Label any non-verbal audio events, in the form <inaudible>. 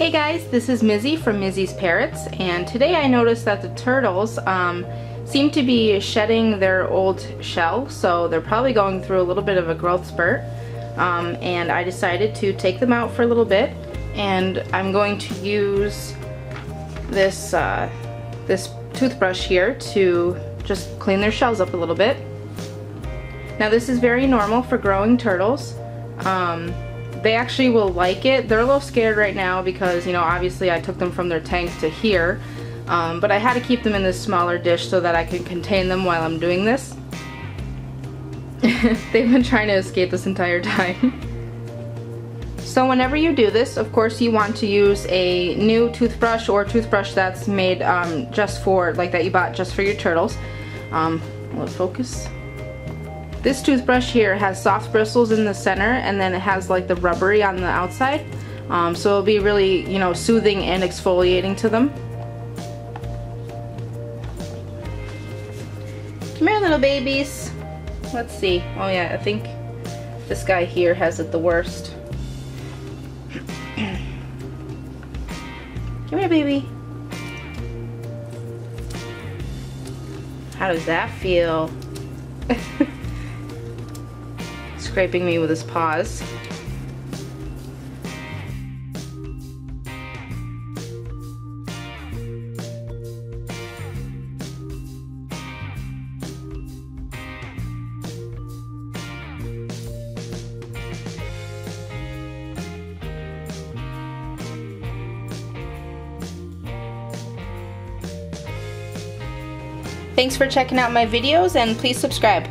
Hey guys, this is Mizzy from Mizzy's Parrots, and today I noticed that the turtles um, seem to be shedding their old shell, so they're probably going through a little bit of a growth spurt. Um, and I decided to take them out for a little bit, and I'm going to use this uh, this toothbrush here to just clean their shells up a little bit. Now this is very normal for growing turtles. Um, they actually will like it. They're a little scared right now because, you know, obviously I took them from their tank to here. Um, but I had to keep them in this smaller dish so that I can contain them while I'm doing this. <laughs> They've been trying to escape this entire time. <laughs> so whenever you do this, of course you want to use a new toothbrush or toothbrush that's made um, just for, like that you bought just for your turtles. Um, will it focus? This toothbrush here has soft bristles in the center and then it has like the rubbery on the outside. Um, so it'll be really, you know, soothing and exfoliating to them. Come here little babies. Let's see. Oh yeah, I think this guy here has it the worst. <clears throat> Come here baby. How does that feel? <laughs> scraping me with his paws. Thanks for checking out my videos and please subscribe.